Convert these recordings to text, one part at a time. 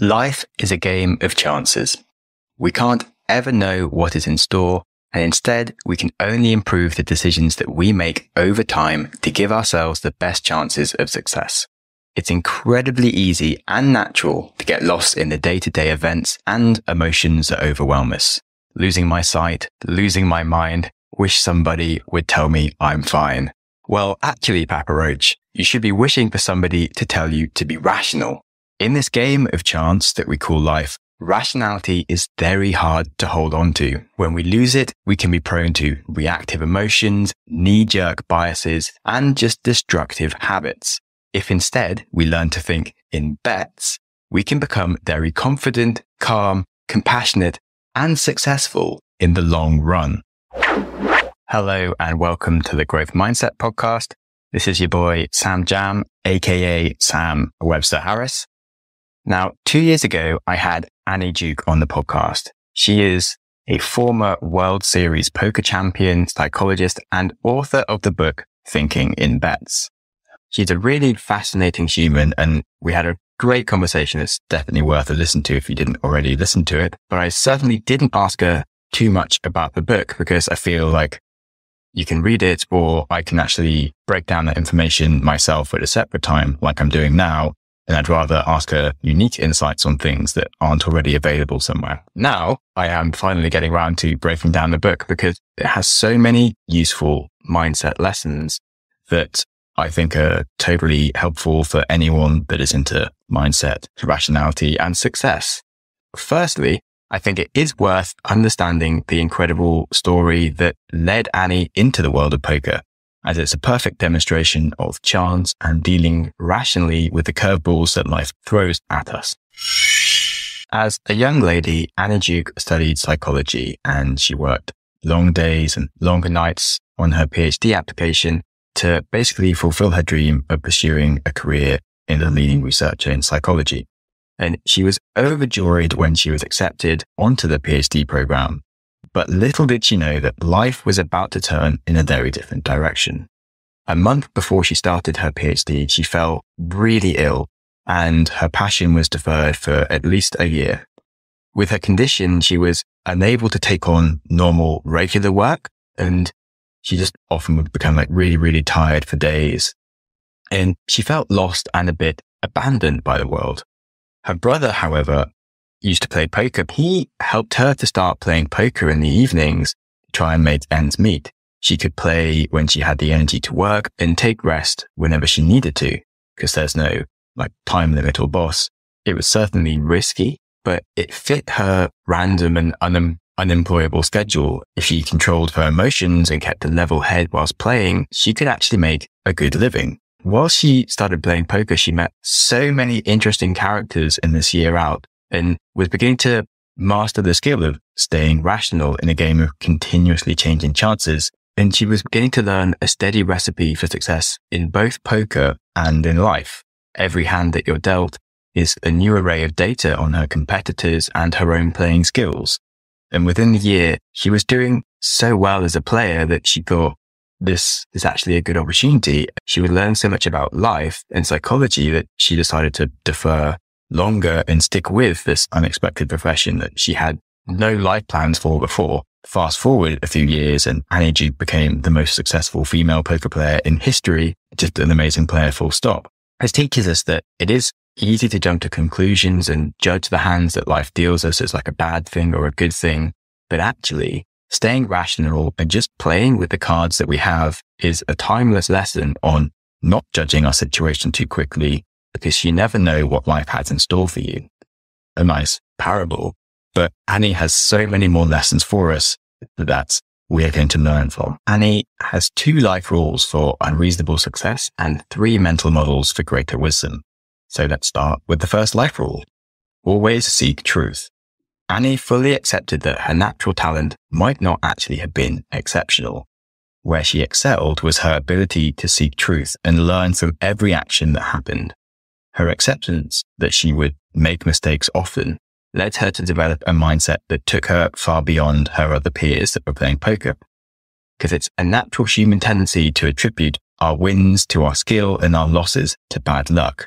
Life is a game of chances. We can't ever know what is in store, and instead we can only improve the decisions that we make over time to give ourselves the best chances of success. It's incredibly easy and natural to get lost in the day to day events and emotions that overwhelm us. Losing my sight, losing my mind, wish somebody would tell me I'm fine. Well, actually, Papa Roach, you should be wishing for somebody to tell you to be rational in this game of chance that we call life, rationality is very hard to hold on to. When we lose it, we can be prone to reactive emotions, knee jerk biases, and just destructive habits. If instead we learn to think in bets, we can become very confident, calm, compassionate, and successful in the long run. Hello and welcome to the Growth Mindset Podcast. This is your boy, Sam Jam, aka Sam Webster Harris. Now, two years ago, I had Annie Duke on the podcast. She is a former World Series poker champion, psychologist, and author of the book Thinking in Bets. She's a really fascinating human and we had a great conversation. It's definitely worth a listen to if you didn't already listen to it. But I certainly didn't ask her too much about the book because I feel like you can read it or I can actually break down that information myself at a separate time like I'm doing now and I'd rather ask her unique insights on things that aren't already available somewhere. Now I am finally getting around to breaking down the book because it has so many useful mindset lessons that I think are totally helpful for anyone that is into mindset, rationality and success. Firstly, I think it is worth understanding the incredible story that led Annie into the world of poker as it's a perfect demonstration of chance and dealing rationally with the curveballs that life throws at us. As a young lady, Annie Duke studied psychology and she worked long days and longer nights on her PhD application to basically fulfill her dream of pursuing a career in a leading researcher in psychology. And she was overjoyed when she was accepted onto the PhD program but little did she know that life was about to turn in a very different direction. A month before she started her PhD, she fell really ill and her passion was deferred for at least a year. With her condition, she was unable to take on normal, regular work and she just often would become like really, really tired for days. And she felt lost and a bit abandoned by the world. Her brother, however, used to play poker. He helped her to start playing poker in the evenings try and make ends meet. She could play when she had the energy to work and take rest whenever she needed to because there's no like time limit or boss. It was certainly risky, but it fit her random and un- unemployable schedule. If she controlled her emotions and kept a level head whilst playing, she could actually make a good living. While she started playing poker, she met so many interesting characters in this year out and was beginning to master the skill of staying rational in a game of continuously changing chances. And she was beginning to learn a steady recipe for success in both poker and in life. Every hand that you're dealt is a new array of data on her competitors and her own playing skills. And within the year, she was doing so well as a player that she thought this is actually a good opportunity. She would learn so much about life and psychology that she decided to defer longer and stick with this unexpected profession that she had no life plans for before. Fast forward a few years and Annie Duke became the most successful female poker player in history, just an amazing player full stop. This teaches us that it is easy to jump to conclusions and judge the hands that life deals us as like a bad thing or a good thing. But actually staying rational and just playing with the cards that we have is a timeless lesson on not judging our situation too quickly because you never know what life has in store for you. A nice parable, but Annie has so many more lessons for us that we are going to learn from. Annie has two life rules for unreasonable success and three mental models for greater wisdom. So let's start with the first life rule. Always seek truth. Annie fully accepted that her natural talent might not actually have been exceptional. Where she excelled was her ability to seek truth and learn from every action that happened. Her acceptance that she would make mistakes often led her to develop a mindset that took her far beyond her other peers that were playing poker. Because it's a natural human tendency to attribute our wins to our skill and our losses to bad luck.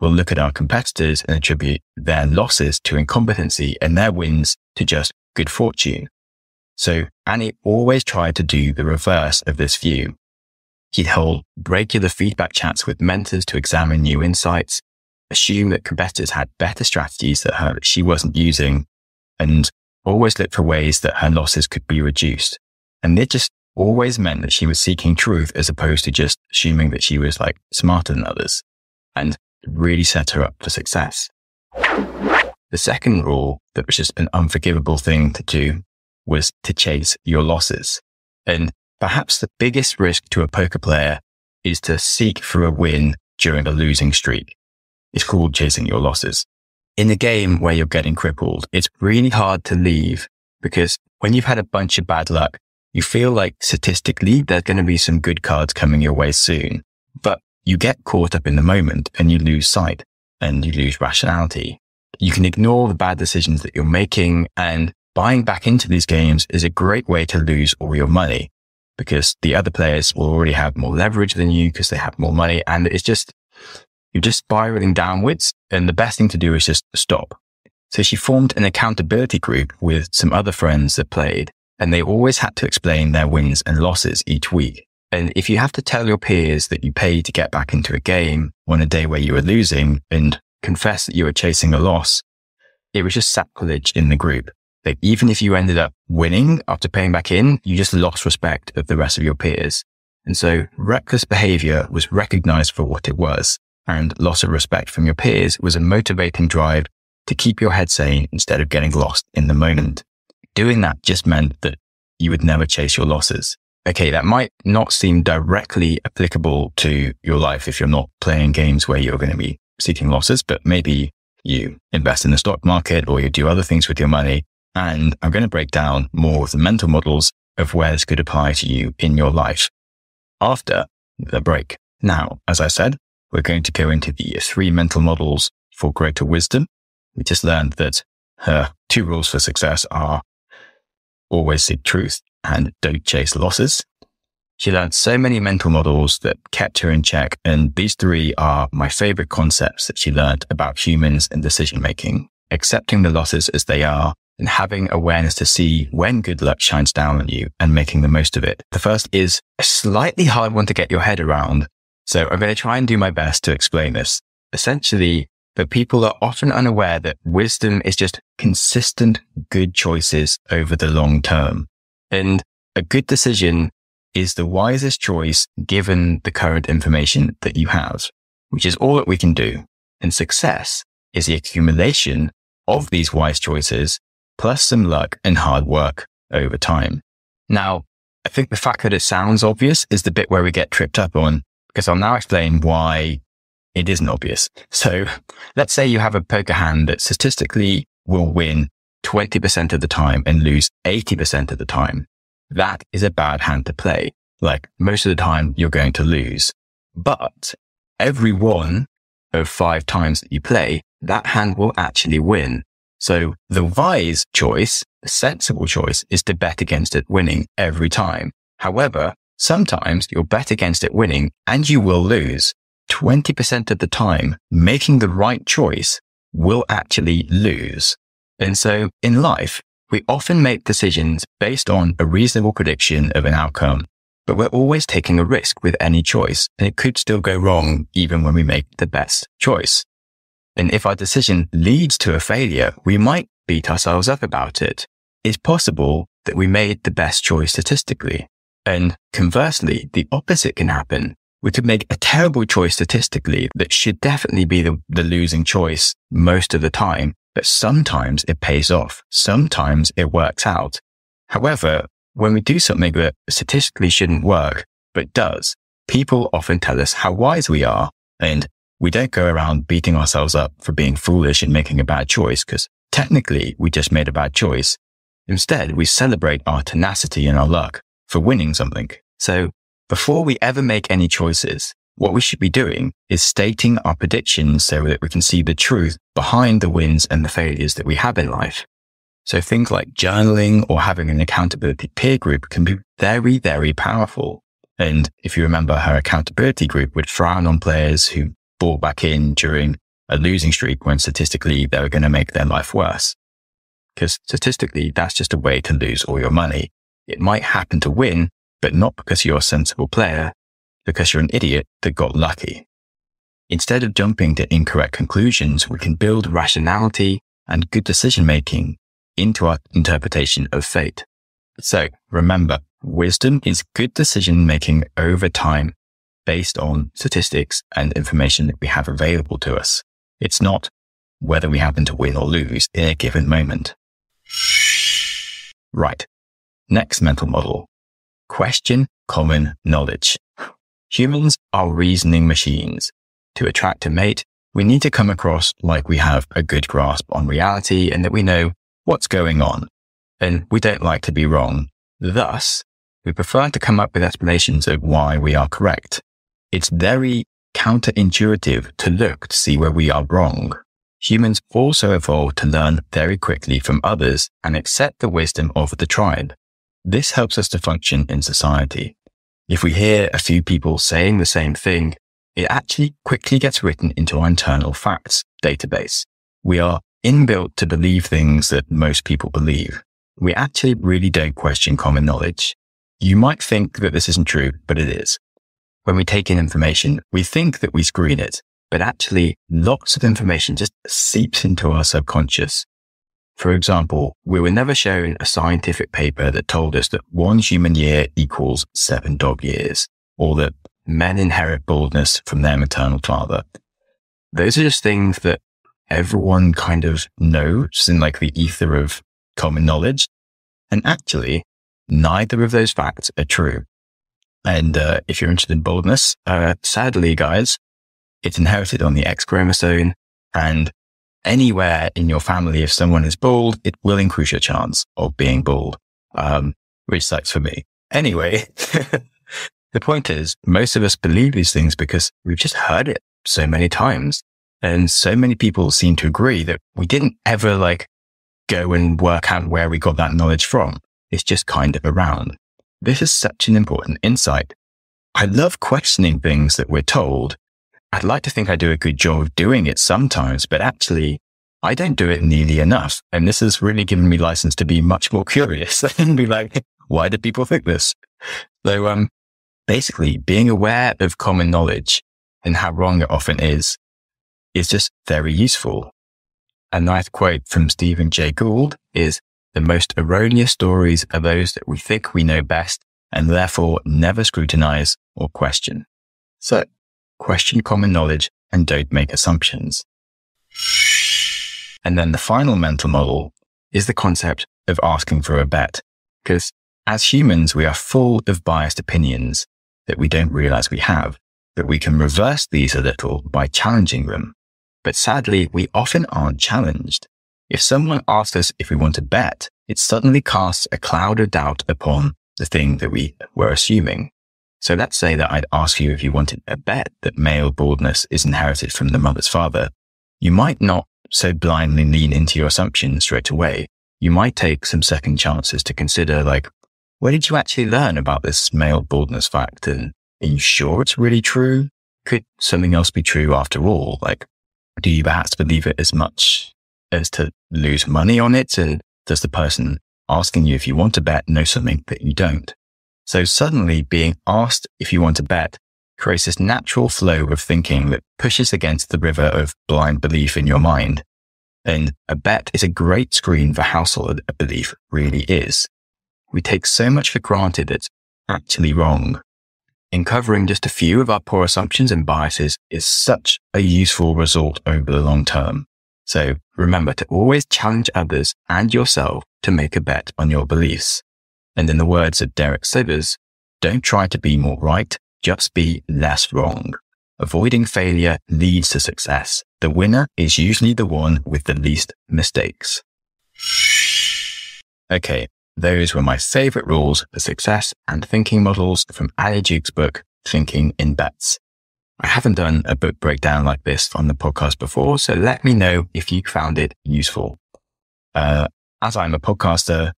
We'll look at our competitors and attribute their losses to incompetency and their wins to just good fortune. So Annie always tried to do the reverse of this view. He'd hold regular feedback chats with mentors to examine new insights, assume that competitors had better strategies that her, she wasn't using, and always look for ways that her losses could be reduced. And it just always meant that she was seeking truth as opposed to just assuming that she was like smarter than others and really set her up for success. The second rule that was just an unforgivable thing to do was to chase your losses. And perhaps the biggest risk to a poker player is to seek for a win during a losing streak. It's called chasing your losses. In a game where you're getting crippled, it's really hard to leave because when you've had a bunch of bad luck, you feel like statistically there's going to be some good cards coming your way soon, but you get caught up in the moment and you lose sight and you lose rationality. You can ignore the bad decisions that you're making and buying back into these games is a great way to lose all your money because the other players will already have more leverage than you because they have more money. And it's just, you're just spiraling downwards. And the best thing to do is just stop. So she formed an accountability group with some other friends that played and they always had to explain their wins and losses each week. And if you have to tell your peers that you paid to get back into a game on a day where you were losing and confess that you were chasing a loss, it was just sacrilege in the group. Like even if you ended up winning after paying back in, you just lost respect of the rest of your peers. And so reckless behavior was recognized for what it was and loss of respect from your peers was a motivating drive to keep your head sane instead of getting lost in the moment doing that just meant that you would never chase your losses. Okay, that might not seem directly applicable to your life if you're not playing games where you're going to be seeking losses, but maybe you invest in the stock market or you do other things with your money. And I'm going to break down more of the mental models of where this could apply to you in your life after the break. Now, as I said, we're going to go into the three mental models for greater wisdom. We just learned that her two rules for success are always seek truth and don't chase losses. She learned so many mental models that kept her in check. And these three are my favorite concepts that she learned about humans and decision making, accepting the losses as they are and having awareness to see when good luck shines down on you and making the most of it. The first is a slightly hard one to get your head around. So I'm going to try and do my best to explain this. Essentially, but people are often unaware that wisdom is just consistent good choices over the long term. And a good decision is the wisest choice given the current information that you have, which is all that we can do. And success is the accumulation of these wise choices plus some luck and hard work over time. Now, I think the fact that it sounds obvious is the bit where we get tripped up on because I'll now explain why it isn't obvious. So let's say you have a poker hand that statistically will win 20% of the time and lose 80% of the time. That is a bad hand to play. Like most of the time you're going to lose, but every one of five times that you play, that hand will actually win. So the wise choice, the sensible choice is to bet against it winning every time. However, sometimes you'll bet against it winning and you will lose. 20% of the time, making the right choice will actually lose. And so in life, we often make decisions based on a reasonable prediction of an outcome, but we're always taking a risk with any choice and it could still go wrong even when we make the best choice. And if our decision leads to a failure, we might beat ourselves up about it. It's possible that we made the best choice statistically. And conversely, the opposite can happen we could make a terrible choice statistically that should definitely be the, the losing choice most of the time. But sometimes it pays off. Sometimes it works out. However, when we do something that statistically shouldn't work, but does, people often tell us how wise we are. And we don't go around beating ourselves up for being foolish and making a bad choice because technically we just made a bad choice. Instead, we celebrate our tenacity and our luck for winning something. So before we ever make any choices, what we should be doing is stating our predictions so that we can see the truth behind the wins and the failures that we have in life. So things like journaling or having an accountability peer group can be very, very powerful. And if you remember, her accountability group would frown on players who bought back in during a losing streak when statistically they were going to make their life worse. Because statistically, that's just a way to lose all your money. It might happen to win, but not because you're a sensible player, because you're an idiot that got lucky. Instead of jumping to incorrect conclusions, we can build rationality and good decision making into our interpretation of fate. So remember, wisdom is good decision making over time based on statistics and information that we have available to us. It's not whether we happen to win or lose in a given moment. Right. Next mental model. Question common knowledge. Humans are reasoning machines. To attract a mate, we need to come across like we have a good grasp on reality and that we know what's going on. And we don't like to be wrong. Thus, we prefer to come up with explanations of why we are correct. It's very counterintuitive to look to see where we are wrong. Humans also evolved to learn very quickly from others and accept the wisdom of the tribe. This helps us to function in society. If we hear a few people saying the same thing, it actually quickly gets written into our internal facts database. We are inbuilt to believe things that most people believe. We actually really don't question common knowledge. You might think that this isn't true, but it is. When we take in information, we think that we screen it, but actually lots of information just seeps into our subconscious. For example, we were never shown a scientific paper that told us that one human year equals seven dog years, or that men inherit baldness from their maternal father. Those are just things that everyone kind of knows in like the ether of common knowledge. And actually, neither of those facts are true. And uh, if you're interested in baldness, uh, sadly, guys, it's inherited on the X chromosome. And anywhere in your family, if someone is bald, it will increase your chance of being bald, um, which sucks for me. Anyway, the point is, most of us believe these things because we've just heard it so many times. And so many people seem to agree that we didn't ever like go and work out where we got that knowledge from. It's just kind of around. This is such an important insight. I love questioning things that we're told. I'd like to think I do a good job of doing it sometimes, but actually I don't do it nearly enough. And this has really given me license to be much more curious and be like, why do people think this? So, um, basically being aware of common knowledge and how wrong it often is, is just very useful. A nice quote from Stephen Jay Gould is the most erroneous stories are those that we think we know best and therefore never scrutinize or question. So question common knowledge and don't make assumptions. And then the final mental model is the concept of asking for a bet. Because as humans, we are full of biased opinions that we don't realize we have, that we can reverse these a little by challenging them. But sadly, we often aren't challenged. If someone asks us if we want to bet, it suddenly casts a cloud of doubt upon the thing that we were assuming. So let's say that I'd ask you if you wanted a bet that male baldness is inherited from the mother's father. You might not so blindly lean into your assumption straight away. You might take some second chances to consider like, where did you actually learn about this male baldness fact? And are you sure it's really true? Could something else be true after all? Like, do you perhaps believe it as much as to lose money on it? And does the person asking you if you want to bet know something that you don't? So suddenly being asked if you want to bet creates this natural flow of thinking that pushes against the river of blind belief in your mind. And a bet is a great screen for how solid a belief really is. We take so much for granted that's actually wrong. In covering just a few of our poor assumptions and biases is such a useful result over the long term. So remember to always challenge others and yourself to make a bet on your beliefs. And in the words of Derek Sivers, don't try to be more right, just be less wrong. Avoiding failure leads to success. The winner is usually the one with the least mistakes. Okay, those were my favorite rules for success and thinking models from Annie Duke's book, Thinking in Bets. I haven't done a book breakdown like this on the podcast before, so let me know if you found it useful. Uh, as I'm a podcaster,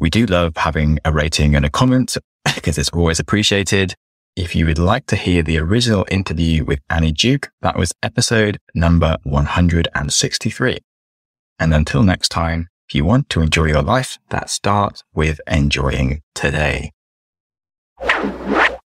we do love having a rating and a comment because it's always appreciated. If you would like to hear the original interview with Annie Duke, that was episode number 163. And until next time, if you want to enjoy your life, that starts with enjoying today.